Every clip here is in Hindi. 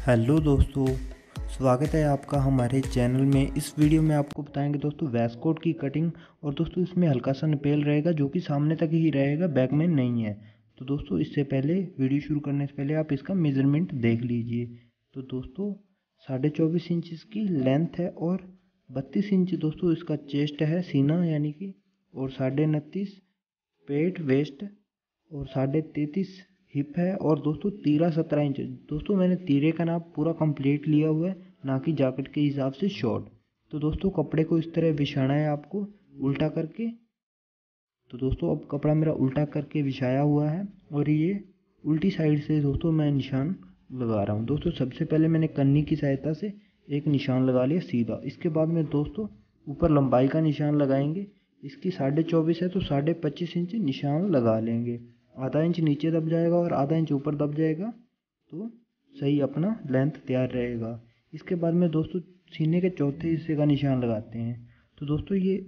हेलो दोस्तों, स्वागत है आपका हमारे चैनल में। इस वीडियो में आपको बताएँगे दोस्तों वेस्कोट की कटिंग और दोस्तों इसमें हल्का सा नपेल रहेगा जो कि सामने तक ही रहेगा बैक में नहीं है। तो दोस्तों, इससे पहले वीडियो शुरू करने से पहले आप इसका मेज़रमेंट देख लीजिए। तो दोस्तों, साढ़े चौबीस इंच इसकी लेंथ है और बत्तीस इंच दोस्तों इसका चेस्ट है, सीना यानी कि, और साढ़े उनतीस, पेट वेस्ट और साढ़े तैंतीस हिप है और दोस्तों तीरा सत्रह इंच दोस्तों मैंने तीरे का नाप पूरा कंप्लीट लिया हुआ है, ना कि जैकेट के हिसाब से शॉर्ट तो दोस्तों कपड़े को इस तरह बिछाना है आपको उल्टा करके। तो दोस्तों अब कपड़ा मेरा उल्टा करके बिछाया हुआ है और ये उल्टी साइड से दोस्तों मैं निशान लगा रहा हूँ। दोस्तों सबसे पहले मैंने कन्नी की सहायता से एक निशान लगा लिया सीधा। इसके बाद में दोस्तों ऊपर लंबाई का निशान लगाएँगे। इसकी साढ़े चौबीस है तो साढ़े पच्चीस इंच निशान लगा लेंगे। आधा इंच नीचे दब जाएगा और आधा इंच ऊपर दब जाएगा तो सही अपना लेंथ तैयार रहेगा। इसके बाद में दोस्तों, सीने के चौथे हिस्से का निशान लगाते हैं। तो दोस्तों, ये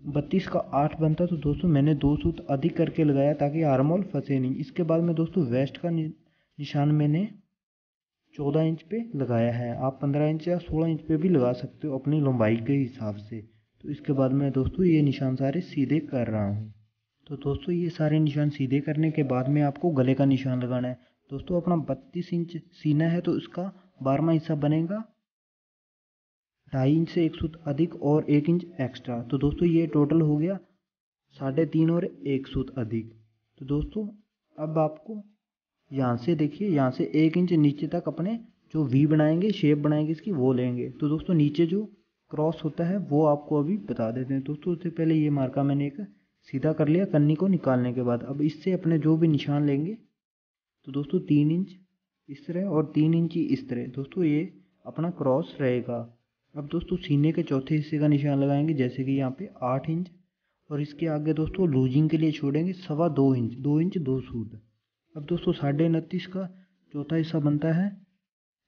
बत्तीस का आठ बनता तो दोस्तों, मैंने दो सूत अधिक करके लगाया ताकि आर्मोल फंसे नहीं। इसके बाद में दोस्तों, वेस्ट का निशान मैंने चौदह इंच पे लगाया है। आप पंद्रह इंच या सोलह इंच पे भी लगा सकते हो अपनी लंबाई के हिसाब से। तो इसके बाद मैं दोस्तों, ये निशान सारे सीधे कर रहा हूँ। तो दोस्तों, ये सारे निशान सीधे करने के बाद में आपको गले का निशान लगाना है। दोस्तों, अपना बत्तीस इंच सीना है तो इसका बारहवा हिस्सा बनेगा। ढाई इंच से एक सूत अधिक और एक इंच एक्स्ट्रा। तो दोस्तों, ये टोटल हो गया साढ़े तीन और एक सूत अधिक। तो दोस्तों, अब आपको यहाँ से देखिए, यहाँ से एक इंच नीचे तक अपने जो वी बनाएँगे शेप बनाएँगे, इसकी वो लेंगे। तो दोस्तों, नीचे जो क्रॉस होता है, वो आपको अभी बता देते हैं। दोस्तों, उससे पहले ये मार्का मैंने एक सीधा कर लिया, कन्नी को निकालने के बाद। अब इससे अपने जो भी निशान लेंगे तो दोस्तों तीन इंच इस तरह और तीन इंच इस तरह। दोस्तों ये अपना क्रॉस रहेगा। अब दोस्तों सीने के चौथे हिस्से का निशान लगाएँगे, जैसे कि यहाँ पे आठ इंच। और इसके आगे दोस्तों लूजिंग के लिए छोड़ेंगे सवा दो इंच दो इंच दो सूद। अब दोस्तों साढ़े उनतीस का चौथा हिस्सा बनता है।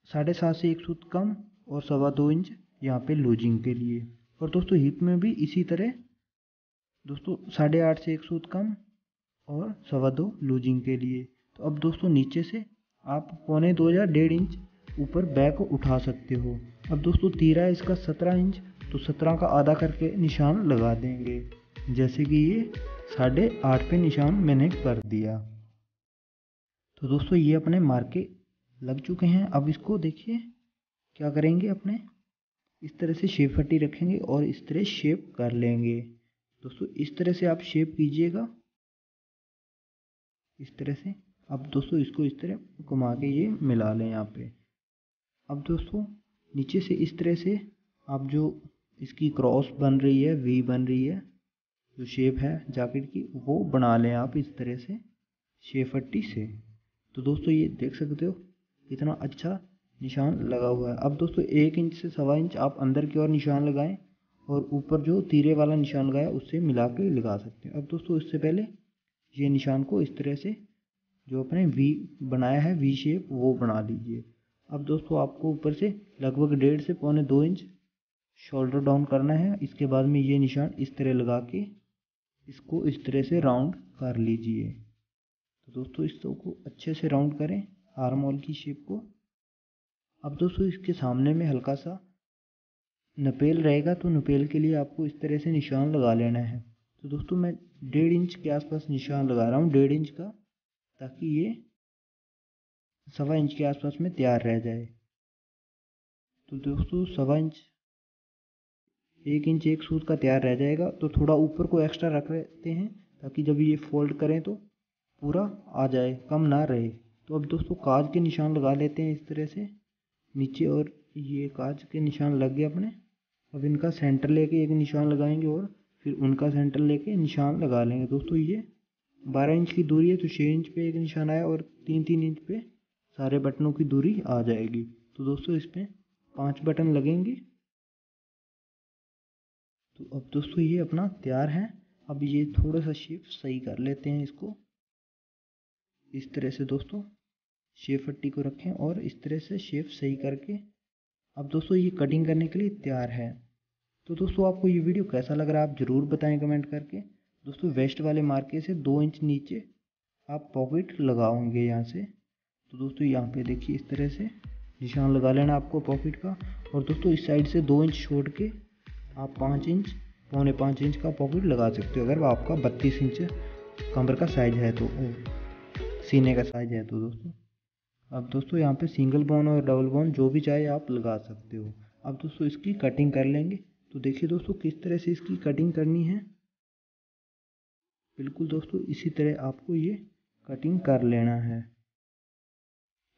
साढ़े सात से एक सूद कम और सवा दो इंच यहाँ पे लूजिंग के लिए। और दोस्तों हिप में भी इसी तरह दोस्तों, साढ़े आठ से एक सूत कम और सवा दो लूजिंग के लिए। तो अब दोस्तों, नीचे से आप पौने दो या डेढ़ इंच ऊपर बैक उठा सकते हो। अब दोस्तों, तीरा है इसका सत्रह इंच तो सत्रह का आधा करके निशान लगा देंगे। जैसे कि ये साढ़े आठ पे निशान मैंने कर दिया। तो दोस्तों, ये अपने मार्के लग चुके हैं। अब इसको देखिए, क्या करेंगे अपने? इस तरह से शेप फट्टी रखेंगे और इस तरह शेप कर लेंगे। दोस्तों, इस तरह से आप शेप कीजिएगा। इस तरह से। अब दोस्तों, इसको इस तरह घुमा के ये मिला लें यहाँ पे। अब दोस्तों, नीचे से इस तरह से आप जो इसकी क्रॉस बन रही है वी बन रही है, जो शेप है जैकेट की, वो बना लें आप इस तरह से शेप पट्टी से। तो दोस्तों, ये देख सकते हो, कितना अच्छा निशान लगा हुआ है। अब दोस्तों, एक इंच से सवा इंच आप अंदर की ओर निशान लगाएँ। और ऊपर जो तीरे वाला निशान लगाया उससे मिला के लगा सकते हैं। अब दोस्तों, इससे पहले ये निशान को इस तरह से जो अपने वी बनाया है वी शेप वो बना लीजिए। अब दोस्तों, आपको ऊपर से लगभग डेढ़ से पौने दो इंच शोल्डर डाउन करना है। इसके बाद में ये निशान इस तरह लगा के इसको इस तरह से राउंड कर लीजिए। तो दोस्तों, इसको अच्छे से राउंड करें आर्म की शेप को। अब दोस्तों, इसके सामने में हल्का सा नपेल रहेगा तो नपेल के लिए आपको इस तरह से निशान लगा लेना है। तो दोस्तों, मैं डेढ़ इंच के आसपास निशान लगा रहा हूँ, डेढ़ इंच का, ताकि ये सवा इंच के आसपास में तैयार रह जाए। तो दोस्तों, सवा इंच, एक इंच एक सूत का तैयार रह जाएगा। तो थोड़ा ऊपर को एक्स्ट्रा रख लेते हैं, ताकि जब ये फोल्ड करें तो पूरा आ जाए, कम ना रहे। तो अब दोस्तों काज के निशान लगा लेते हैं इस तरह से। नीचे और ये काज के निशान लग गए अपने। अब इनका सेंटर लेके एक निशान लगाएँगे और फिर उनका सेंटर लेके निशान लगा लेंगे। दोस्तों, ये बारह इंच की दूरी है तो छः इंच पे एक निशान आया और तीन तीन इंच पे सारे बटनों की दूरी आ जाएगी। तो दोस्तों इसमें पाँच बटन लगेंगे। तो अब दोस्तों, ये अपना तैयार है। अब ये थोड़ा सा शेप सही कर लेते हैं इसको। इस तरह से दोस्तों शेप पट्टी को रखें और इस तरह से शेप सही करके अब दोस्तों, ये कटिंग करने के लिए तैयार है। तो दोस्तों, आपको ये वीडियो कैसा लग रहा है आप ज़रूर बताएँ कमेंट करके। दोस्तों वेस्ट वाले मार्के से दो इंच नीचे आप पॉकेट लगाओगे यहाँ से। तो दोस्तों, यहाँ पे देखिए इस तरह से निशान लगा लेना आपको पॉकेट का। और दोस्तों, इस साइड से दो इंच छोड़ के आप पाँच इंच पौने पाँच इंच का पॉकेट लगा सकते हो। अगर आपका बत्तीस इंच कमर का साइज़ है तो सीने का साइज़ है तो दोस्तों। अब दोस्तों यहाँ पे सिंगल बोन और डबल बोन जो भी चाहे आप लगा सकते हो। अब दोस्तों इसकी कटिंग कर लेंगे। तो देखिए दोस्तों किस तरह से इसकी कटिंग करनी है। बिल्कुल दोस्तों इसी तरह आपको ये कटिंग कर लेना है।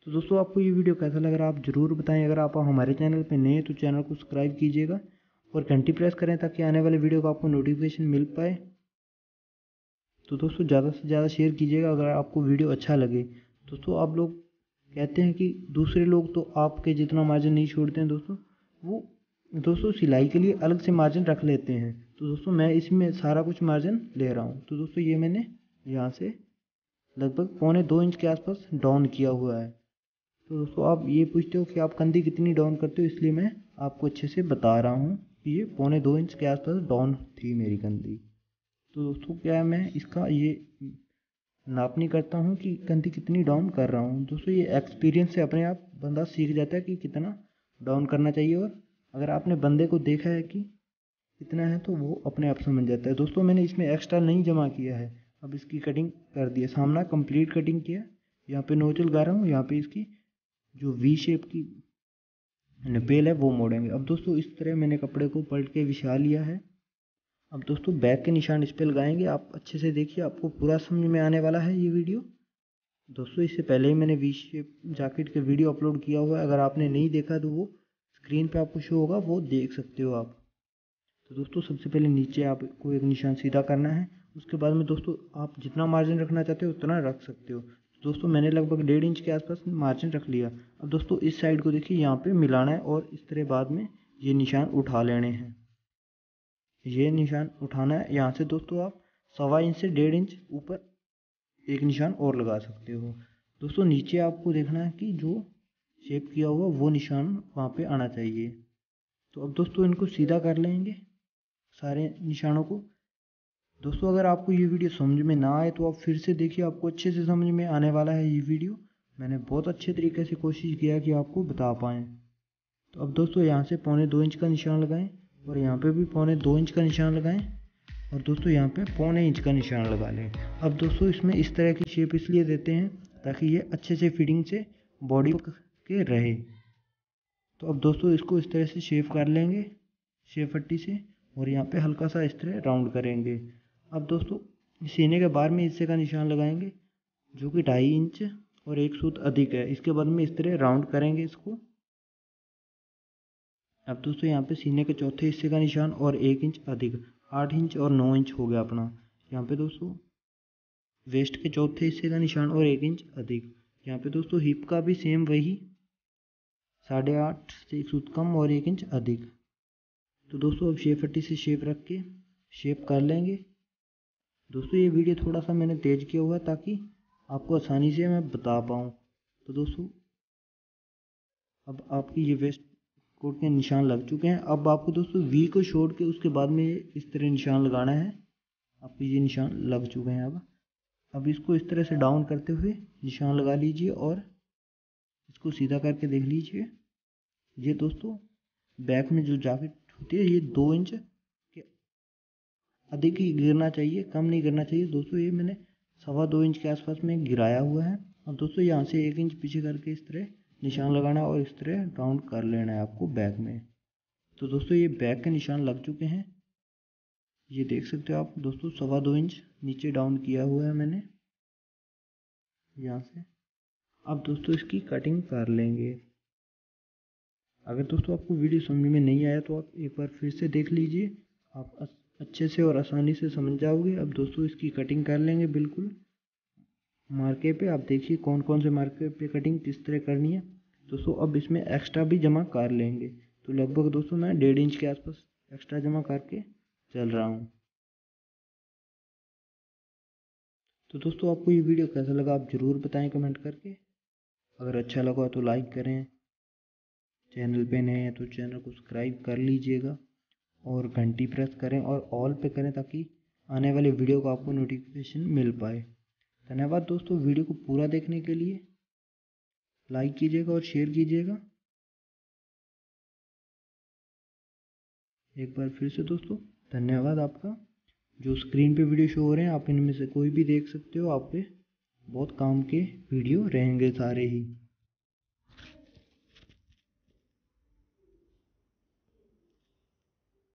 तो दोस्तों आपको ये वीडियो कैसा लग रहा है आप ज़रूर बताएँ। अगर आप हमारे चैनल पर नए हैं तो चैनल को सब्सक्राइब कीजिएगा और घंटी प्रेस करें ताकि आने वाले वीडियो का आपको नोटिफिकेशन मिल पाए। तो दोस्तों ज़्यादा से ज़्यादा शेयर कीजिएगा अगर आपको वीडियो अच्छा लगे। दोस्तों आप लोग कहते हैं कि दूसरे लोग तो आपके जितना मार्जिन नहीं छोड़ते हैं दोस्तों, वो दोस्तों सिलाई के लिए अलग से मार्जिन रख लेते हैं। तो दोस्तों मैं इसमें सारा कुछ मार्जिन ले रहा हूँ। तो दोस्तों ये मैंने यहाँ से लगभग पौने दो इंच के आसपास डाउन किया हुआ है। तो दोस्तों आप ये पूछते हो कि आप कंधी कितनी डाउन करते हो, इसलिए मैं आपको अच्छे से बता रहा हूँ कि ये पौने दो इंच के आसपास डाउन थी मेरी कंधी तो दोस्तों क्या है, मैं इसका ये नापनी करता हूँ कि कंधी कितनी डाउन कर रहा हूँ। दोस्तों, ये एक्सपीरियंस से अपने आप बंदा सीख जाता है कि कितना डाउन करना चाहिए और अगर आपने बंदे को देखा है कि कितना है तो वो अपने आप समझ जाता है। दोस्तों, मैंने इसमें एक्स्ट्रा नहीं जमा किया है। अब इसकी कटिंग कर दी है। सामना कंप्लीट कटिंग किया यहाँ पे नोचल गा रहा हूँ। यहाँ पे इसकी जो वी शेप की नपेल है, वो मोड़ेंगे। अब दोस्तों, इस तरह मैंने कपड़े को पलट के विछा लिया है। अब दोस्तों बैक के निशान इस पर लगाएँगे। आप अच्छे से देखिए, आपको पूरा समझ में आने वाला है ये वीडियो। दोस्तों, इससे पहले ही मैंने वी शेप जैकेट के वीडियो अपलोड किया हुआ है। अगर आपने नहीं देखा तो वो स्क्रीन पे आपको शो होगा, वो देख सकते हो आप। तो दोस्तों, सबसे पहले नीचे आपको एक निशान सीधा करना है। उसके बाद में दोस्तों, आप जितना मार्जिन रखना चाहते हो, उतना रख सकते हो। तो दोस्तों, मैंने लगभग डेढ़ इंच के आसपास मार्जिन रख लिया। अब दोस्तों, इस साइड को देखिए, यहाँ पे मिलाना है और इस तरह बाद में ये निशान उठा लेने हैं। ये निशान उठाना है। यहाँ से दोस्तों आप सवा इंच से डेढ़ इंच ऊपर एक निशान और लगा सकते हो। दोस्तों, नीचे आपको देखना है कि जो शेप किया हुआ, वो निशान वहाँ पे आना चाहिए। तो अब दोस्तों, इनको सीधा कर लेंगे सारे निशानों को। दोस्तों, अगर आपको ये वीडियो समझ में ना आए तो आप फिर से देखिए, आपको अच्छे से समझ में आने वाला है ये वीडियो। मैंने बहुत अच्छे तरीके से कोशिश किया कि आपको बता पाएँ। तो अब दोस्तों, यहाँ से पौने दो इंच का निशान लगाएँ। और यहाँ पे भी पौने दो इंच का निशान लगाएँ। और दोस्तों यहाँ पे पौने इंच का निशान लगा लें। अब दोस्तों इसमें इस तरह की शेप इसलिए देते हैं ताकि ये अच्छे से फिटिंग से बॉडी के रहे। तो अब दोस्तों इसको इस तरह से शेप कर लेंगे शेप हट्टी से, और यहाँ पे हल्का सा इस तरह राउंड करेंगे। अब दोस्तों सीने के बार में हिस्से का निशान लगाएँगे, जो कि ढाई इंच और एक सूत अधिक है। इसके बाद में इस तरह राउंड करेंगे इसको। अब दोस्तों यहाँ पे सीने के चौथे हिस्से का निशान और एक इंच अधिक, आठ इंच और नौ इंच हो गया अपना। यहाँ पे दोस्तों वेस्ट के चौथे हिस्से का निशान और एक इंच अधिक। यहाँ पे दोस्तों हिप का भी सेम वही, साढ़े आठ से एक सूत कम और एक इंच अधिक। तो दोस्तों अब शेप फट्टी से शेप रख के शेप कर लेंगे। दोस्तों ये वीडियो थोड़ा सा मैंने तेज किया हुआ है ताकि आपको आसानी से मैं बता पाऊँ। तो दोस्तों अब आपकी ये वेस्ट कोट के निशान लग चुके हैं। अब आपको दोस्तों वी को छोड़ के उसके बाद में इस तरह निशान लगाना है। आपके ये निशान लग चुके हैं अब। अब इसको इस तरह से डाउन करते हुए निशान लगा लीजिए और इसको सीधा करके देख लीजिए। ये दोस्तों बैक में जो जाकेट होती है, ये दो इंच के अधिक ही गिरना चाहिए, कम नहीं गिरना चाहिए। दोस्तों, ये मैंने सवा दो इंच के आसपास में गिराया हुआ है। और दोस्तों, यहाँ से एक इंच पीछे करके इस तरह निशान लगाना और इस तरह राउंड कर लेना है आपको बैक में। तो दोस्तों, ये बैक के निशान लग चुके हैं। ये देख सकते हो आप दोस्तों, सवा दो इंच नीचे डाउन किया हुआ है मैंने। यहाँ से। अब दोस्तों, इसकी कटिंग कर लेंगे। अगर दोस्तों आपको वीडियो समझ में नहीं आया तो आप एक बार फिर से देख लीजिए। आप अच्छे से और आसानी से समझ जाओगे। अब दोस्तों, इसकी कटिंग कर लेंगे बिल्कुल। मार्के पे, आप देखिए कौन कौन से मार्के पे कटिंग किस तरह करनी है। दोस्तों, अब इसमें एक्स्ट्रा भी जमा कर लेंगे। तो लगभग दोस्तों, मैं डेढ़ इंच के आसपास एक्स्ट्रा जमा करके चल रहा हूँ। तो दोस्तों, आपको ये वीडियो कैसा लगा आप ज़रूर बताएँ कमेंट करके। अगर अच्छा लगा तो लाइक करें। चैनल पे नए हैं तो चैनल को सब्सक्राइब कर लीजिएगा। और घंटी प्रेस करें और ऑल पे करें ताकि आने वाले वीडियो का आपको नोटिफिकेशन मिल पाए। धन्यवाद दोस्तों वीडियो को पूरा देखने के लिए। लाइक कीजिएगा और शेयर कीजिएगा। एक बार फिर से दोस्तों, धन्यवाद आपका। जो स्क्रीन पे वीडियो शो हो रहे हैं, आप इनमें से कोई भी देख सकते हो। आप पे बहुत काम के वीडियो रहेंगे सारे ही।